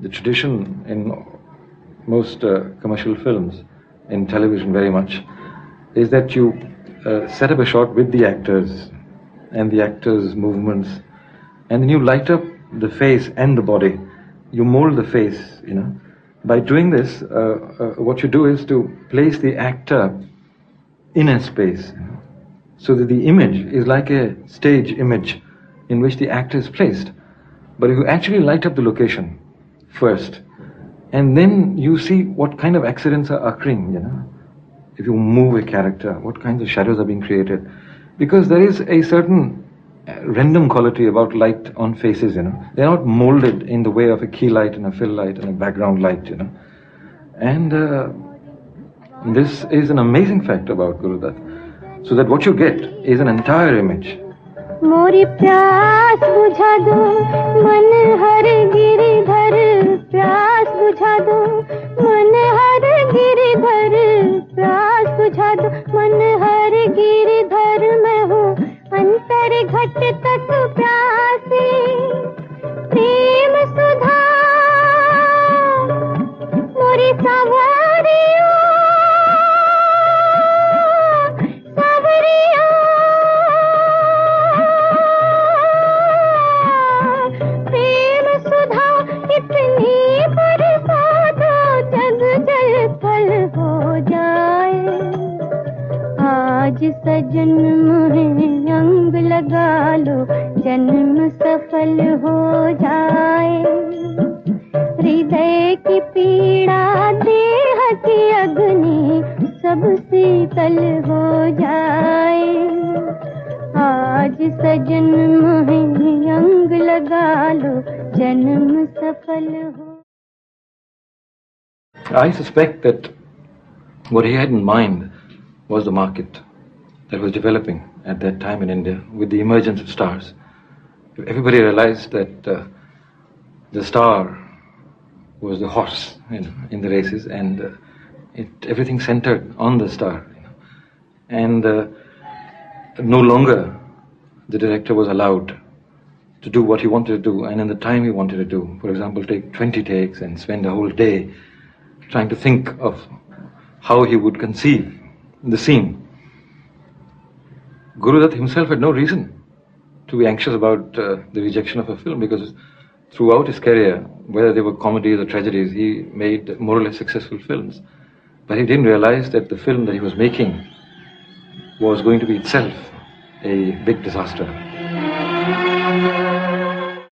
The tradition in most uh, commercial films, in television very much, is that you uh, set up a shot with the actors and the actors' movements, and then you light up the face and the body. You mold the face, you know. By doing this, uh, uh, what you do is to place the actor in a space, so that the image is like a stage image in which the actor is placed. But if you actually light up the location first, and then you see what kind of accidents are occurring, you know, if you move a character, what kinds of shadows are being created. Because there is a certain uh, random quality about light on faces, you know. They're not molded in the way of a key light and a fill light and a background light, you know. And uh, this is an amazing fact about Gurudat. So that what you get is an entire image. मोरी प्यास बुझा दो मन हर गिरिधर प्यास बुझा दो, मन हर गिरिधर। प्यास बुझा दो, मन हर गिरिधर मैं हूँ। अंतर घट तक प्यासी, प्रेम सुधा। मोरी सवारियों आज सजन मुहे अंग लगा लो, जन्म सफल हो जाए। हृदय की पीड़ा देह की अग्नि, सब शीतल हो जाए। आज सजन मुहे अंग लगा लो, जन्म सफल हो। I suspect that what he had in mind was the market. That was developing at that time in India with the emergence of stars. Everybody realized that uh, the star was the horse you know, in the races, and uh, it, everything centered on the star. You know. And uh, no longer the director was allowed to do what he wanted to do and in the time he wanted to do. For example, take 20 takes and spend a whole day trying to think of how he would conceive the scene. Guru Dutt himself had no reason to be anxious about uh, the rejection of a film because throughout his career, whether they were comedies or tragedies, he made more or less successful films. But he didn't realize that the film that he was making was going to be itself a big disaster.